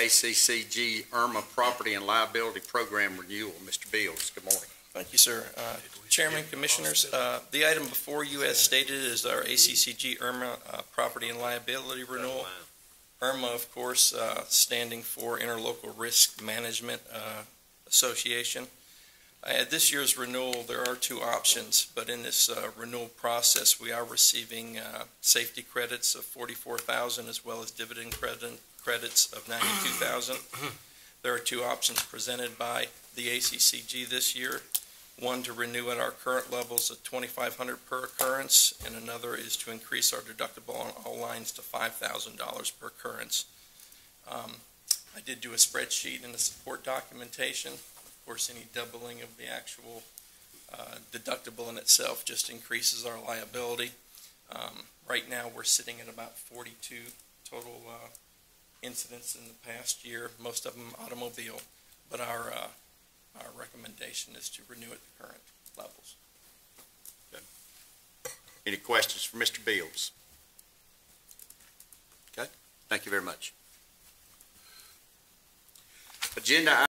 ACCG IRMA Property and Liability Program Renewal. Mr. Beals, good morning. Thank you, sir. Uh, Chairman, Commissioners, uh, the item before you as stated is our ACCG IRMA uh, Property and Liability Renewal. IRMA, of course, uh, standing for Interlocal Risk Management uh, Association. Uh, At this year's renewal, there are two options, but in this uh, renewal process, we are receiving uh, safety credits of 44000 as well as dividend credit- credits of 92000 There are two options presented by the ACCG this year. One to renew at our current levels of 2,500 per occurrence, and another is to increase our deductible on all lines to $5,000 per occurrence. Um, I did do a spreadsheet in the support documentation. Course, any doubling of the actual uh, deductible in itself just increases our liability. Um, Right now, we're sitting at about 42 total uh, incidents in the past year, most of them automobile, but our, uh, our recommendation is to renew at the current levels. Any questions for Mr. Beals? Okay, thank you very much. Agenda